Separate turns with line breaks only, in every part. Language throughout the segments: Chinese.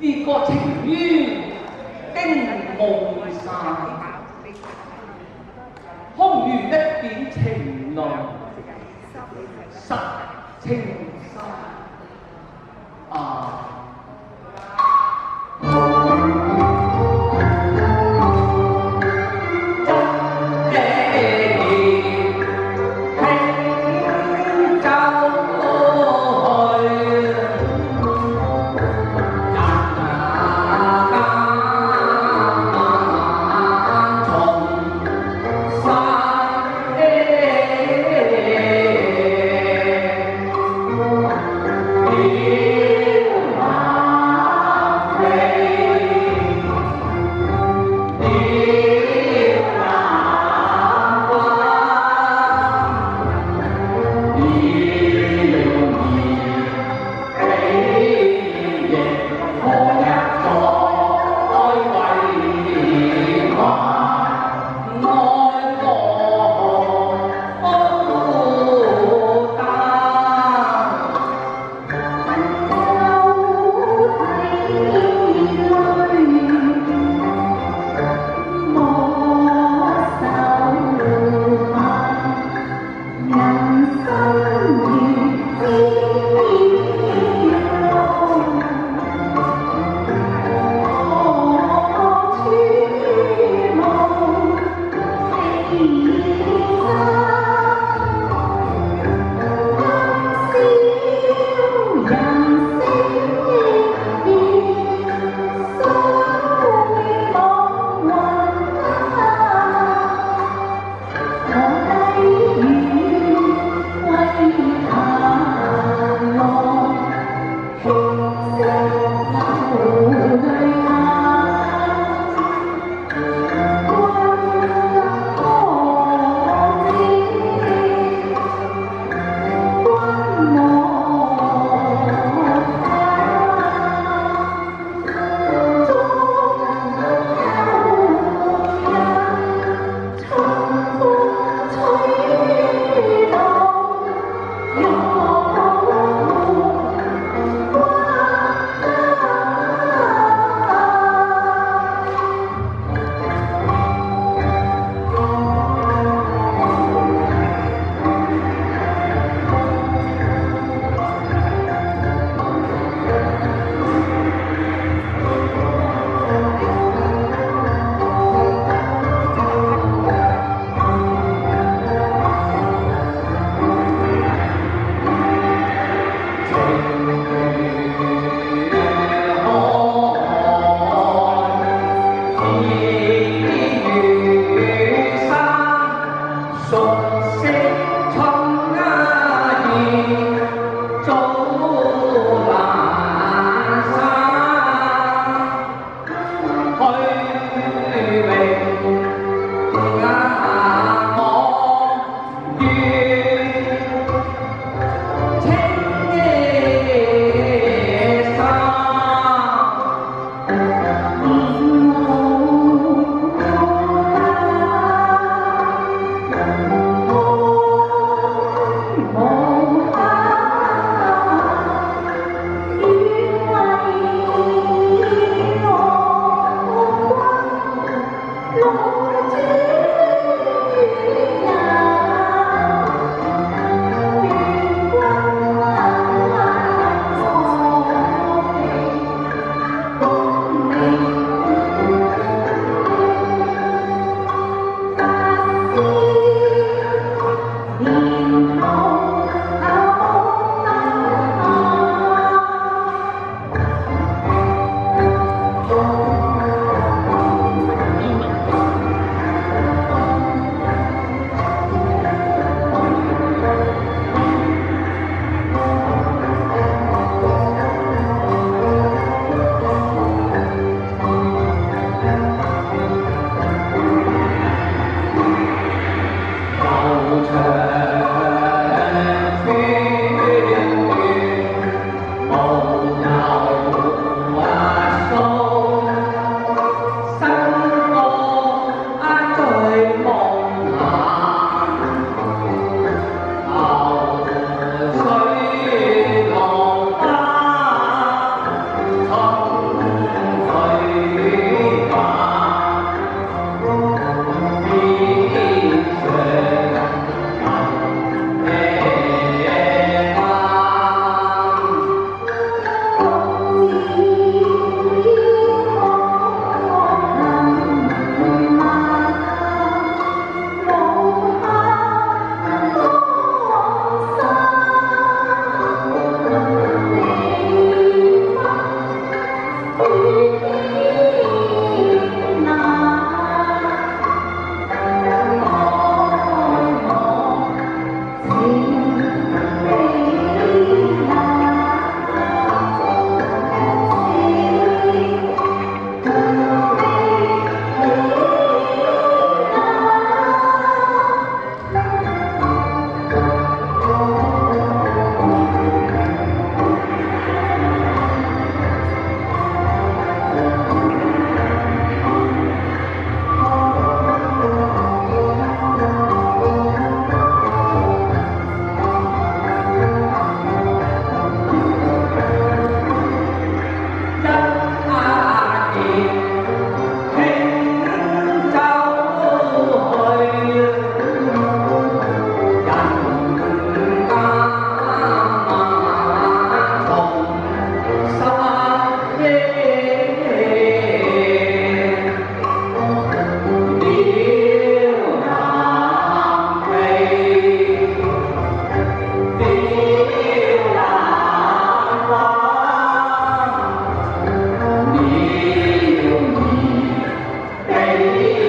别个情于丁梦晒，空余一点情浓，实情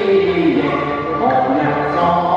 一年红了枣